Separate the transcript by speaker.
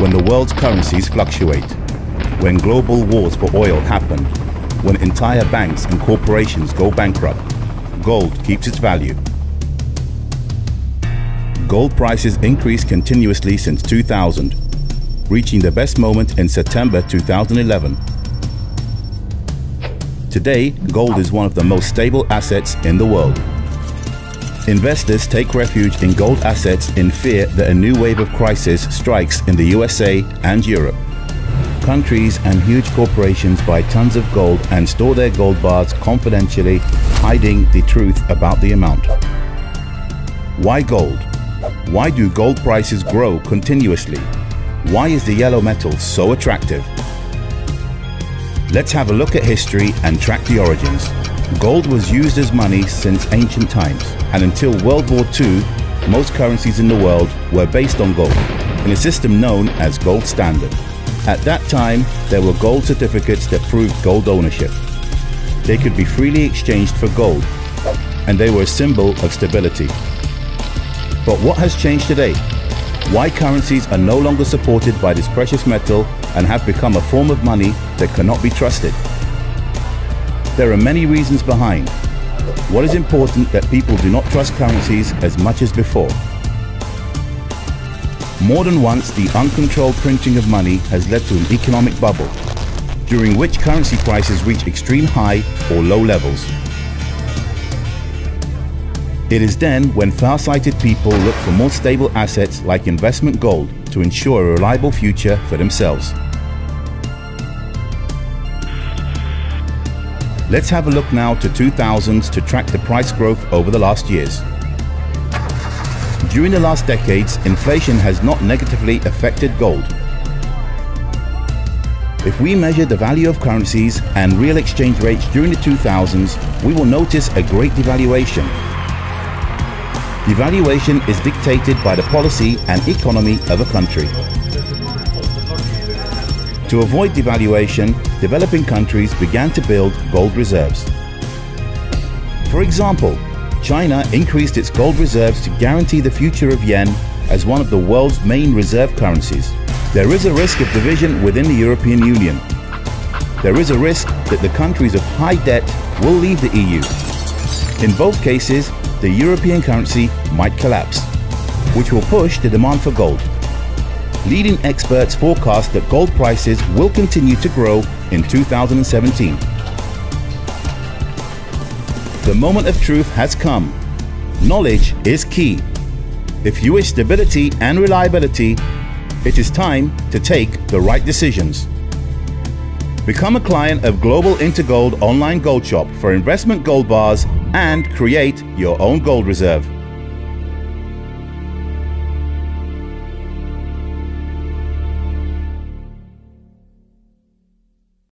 Speaker 1: when the world's currencies fluctuate, when global wars for oil happen, when entire banks and corporations go bankrupt, gold keeps its value. Gold prices increased continuously since 2000, reaching the best moment in September 2011. Today, gold is one of the most stable assets in the world. Investors take refuge in gold assets in fear that a new wave of crisis strikes in the USA and Europe. Countries and huge corporations buy tons of gold and store their gold bars confidentially, hiding the truth about the amount. Why gold? Why do gold prices grow continuously? Why is the yellow metal so attractive? Let's have a look at history and track the origins. Gold was used as money since ancient times, and until World War II, most currencies in the world were based on gold, in a system known as gold standard. At that time, there were gold certificates that proved gold ownership. They could be freely exchanged for gold, and they were a symbol of stability. But what has changed today? Why currencies are no longer supported by this precious metal and have become a form of money that cannot be trusted? There are many reasons behind. What is important that people do not trust currencies as much as before? More than once, the uncontrolled printing of money has led to an economic bubble, during which currency prices reach extreme high or low levels. It is then when far-sighted people look for more stable assets like investment gold to ensure a reliable future for themselves. Let's have a look now to 2000s to track the price growth over the last years. During the last decades, inflation has not negatively affected gold. If we measure the value of currencies and real exchange rates during the 2000s, we will notice a great devaluation. Devaluation is dictated by the policy and economy of a country. To avoid devaluation, developing countries began to build gold reserves. For example, China increased its gold reserves to guarantee the future of yen as one of the world's main reserve currencies. There is a risk of division within the European Union. There is a risk that the countries of high debt will leave the EU. In both cases, the European currency might collapse, which will push the demand for gold. Leading experts forecast that gold prices will continue to grow in 2017. The moment of truth has come. Knowledge is key. If you wish stability and reliability, it is time to take the right decisions. Become a client of Global Intergold online gold shop for investment gold bars and create your own gold reserve.